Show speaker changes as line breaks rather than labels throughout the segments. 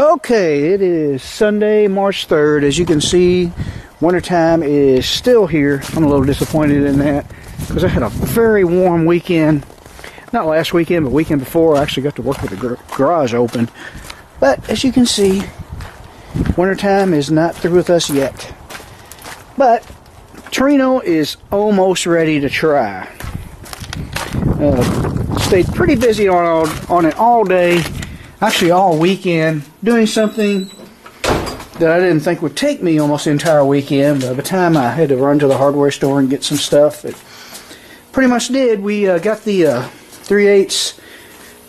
Okay, it is Sunday, March 3rd. As you can see, wintertime is still here. I'm a little disappointed in that because I had a very warm weekend. Not last weekend, but weekend before. I actually got to work with the gar garage open. But as you can see, wintertime is not through with us yet. But Torino is almost ready to try. Uh, stayed pretty busy on, on it all day actually all weekend doing something that I didn't think would take me almost the entire weekend. By the time I had to run to the hardware store and get some stuff, it pretty much did. We uh, got the uh, 3 8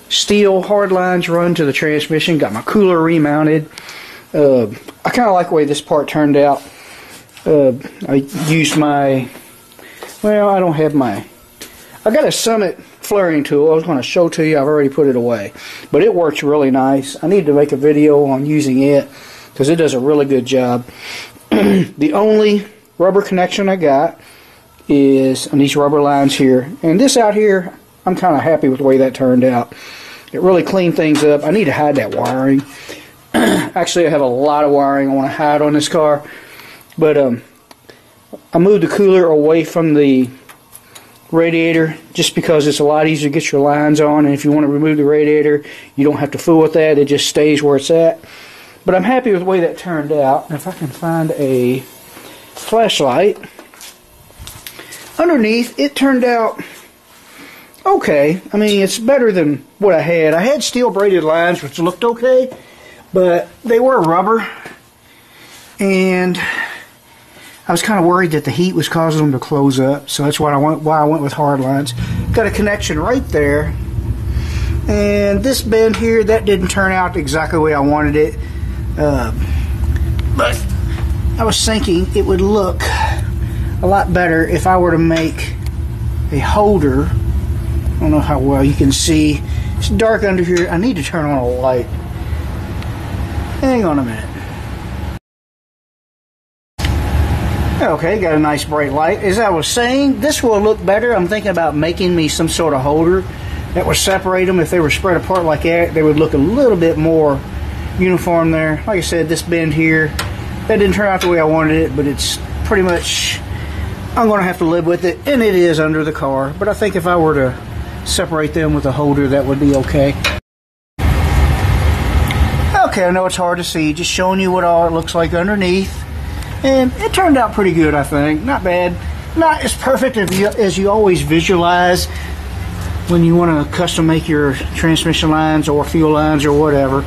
steel hard lines run to the transmission, got my cooler remounted. Uh, I kind of like the way this part turned out. Uh, I used my, well, I don't have my, I got a Summit flaring tool. I was going to show to you. I've already put it away. But it works really nice. I need to make a video on using it because it does a really good job. the only rubber connection I got is on these rubber lines here. And this out here, I'm kind of happy with the way that turned out. It really cleaned things up. I need to hide that wiring. Actually, I have a lot of wiring I want to hide on this car. But um, I moved the cooler away from the radiator just because it's a lot easier to get your lines on. And if you want to remove the radiator you don't have to fool with that. It just stays where it's at. But I'm happy with the way that turned out. If I can find a flashlight. Underneath it turned out okay. I mean it's better than what I had. I had steel braided lines which looked okay but they were rubber. And I was kind of worried that the heat was causing them to close up, so that's why I went why I went with hard lines. Got a connection right there, and this bend here that didn't turn out exactly the way I wanted it, uh, but I was thinking it would look a lot better if I were to make a holder. I don't know how well you can see. It's dark under here. I need to turn on a light. Hang on a minute. Okay, got a nice bright light. As I was saying, this will look better. I'm thinking about making me some sort of holder that would separate them. If they were spread apart like that, they would look a little bit more uniform there. Like I said, this bend here, that didn't turn out the way I wanted it, but it's pretty much, I'm going to have to live with it, and it is under the car. But I think if I were to separate them with a holder, that would be okay. Okay, I know it's hard to see, just showing you what all it looks like underneath and it turned out pretty good, I think. Not bad. Not as perfect as you, as you always visualize when you want to custom make your transmission lines or fuel lines or whatever.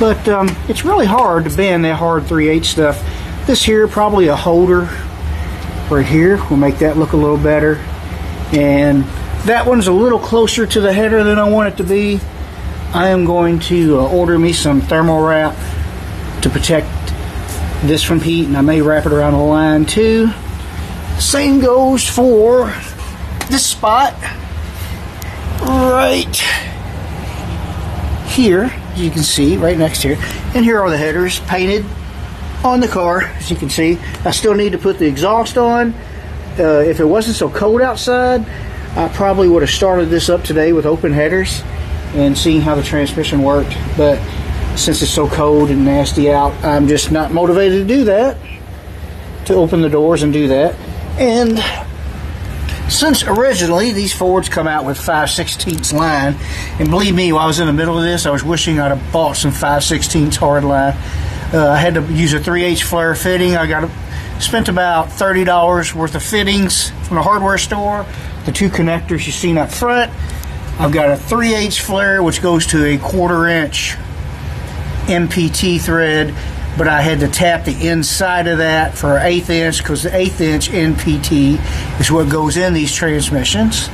But um, it's really hard to bend that hard 3 8 stuff. This here, probably a holder right here, will make that look a little better. And that one's a little closer to the header than I want it to be. I am going to uh, order me some thermal wrap to protect this from Pete, and I may wrap it around the line too. Same goes for this spot right here, as you can see, right next here. And here are the headers painted on the car, as you can see. I still need to put the exhaust on. Uh, if it wasn't so cold outside, I probably would have started this up today with open headers and seeing how the transmission worked. But since it's so cold and nasty out, I'm just not motivated to do that, to open the doors and do that. And since originally these Fords come out with 5 16 line, and believe me, while I was in the middle of this, I was wishing I'd have bought some 5 16 hard line. Uh, I had to use a 3H flare fitting. I got a, spent about $30 worth of fittings from the hardware store. The two connectors you see up front. I've got a 3H flare, which goes to a quarter inch NPT thread, but I had to tap the inside of that for an eighth inch because the eighth inch NPT is what goes in these transmissions.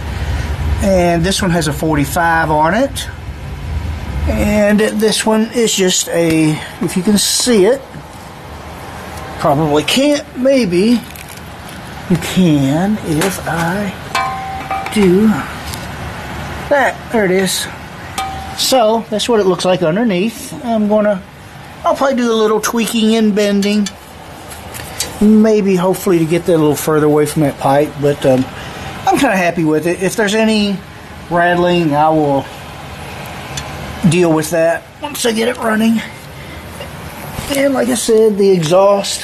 And this one has a 45 on it. And this one is just a, if you can see it, probably can't, maybe you can if I do that. There it is. So that's what it looks like underneath. I'm gonna, I'll probably do a little tweaking and bending. Maybe hopefully to get that a little further away from that pipe, but um, I'm kind of happy with it. If there's any rattling, I will deal with that once I get it running. And like I said, the exhaust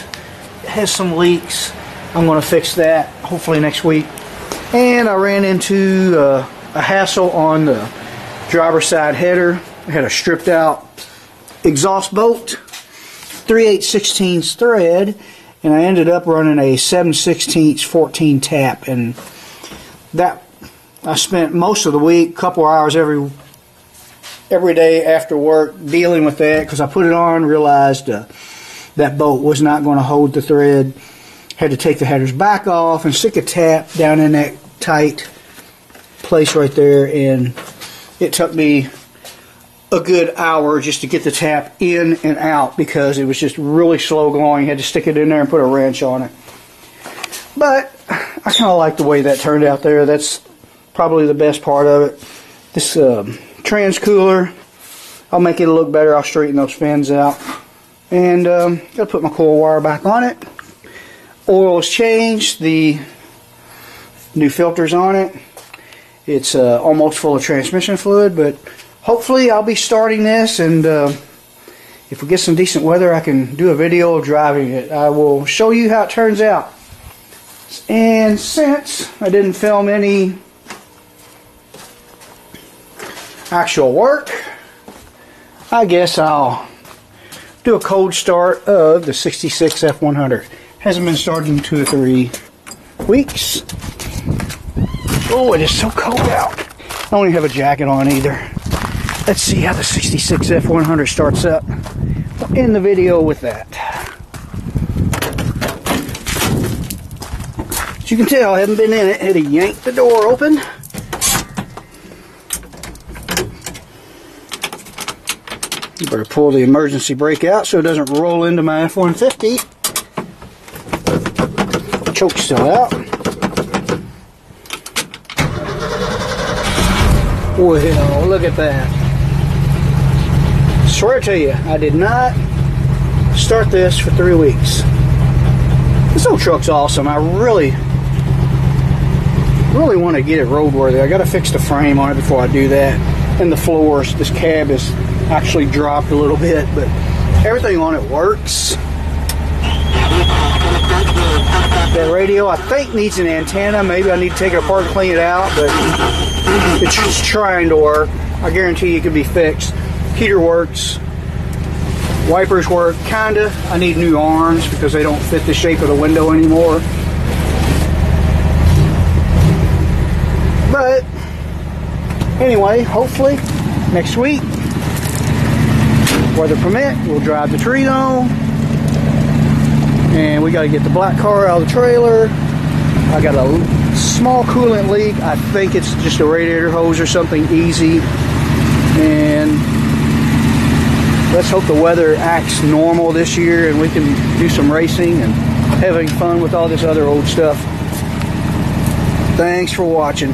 has some leaks. I'm going to fix that hopefully next week. And I ran into uh, a hassle on the driver's side header. Had a stripped out exhaust bolt, 3 8 16 thread, and I ended up running a 7 16 14 tap. And that I spent most of the week, couple hours every every day after work dealing with that because I put it on, realized uh, that bolt was not going to hold the thread. Had to take the headers back off and stick a tap down in that tight place right there, and it took me a good hour just to get the tap in and out because it was just really slow going. Had to stick it in there and put a wrench on it. But I kind of like the way that turned out there. That's probably the best part of it. This um, trans cooler, I'll make it look better. I'll straighten those fins out. And um, gotta put my coil wire back on it. Oil is changed. The new filters on it. It's uh, almost full of transmission fluid, but hopefully I'll be starting this and uh, if we get some decent weather I can do a video of driving it. I will show you how it turns out. And since I didn't film any actual work, I guess I'll do a cold start of the 66 F100. Hasn't been started in two or three weeks. Oh, it is so cold out. I don't even have a jacket on either. Let's see how the 66 F100 starts up. We'll end the video with that. As you can tell, I haven't been in it. Had to yank the door open. You better pull the emergency brake out so it doesn't roll into my F-150. Choke still out. Well, look at that. Swear to you, I did not start this for three weeks. This old truck's awesome. I really, really want to get it roadworthy. I got to fix the frame on it before I do that. And the floors. This cab is actually dropped a little bit, but everything on it works. That radio, I think, needs an antenna. Maybe I need to take it apart and clean it out, but it's trying to work. I guarantee you it can be fixed. Heater works. Wipers work, kinda. I need new arms because they don't fit the shape of the window anymore. But anyway, hopefully next week weather permit, we'll drive the tree Torino. And we got to get the black car out of the trailer. I got a small coolant leak. I think it's just a radiator hose or something easy. And let's hope the weather acts normal this year and we can do some racing and having fun with all this other old stuff. Thanks for watching.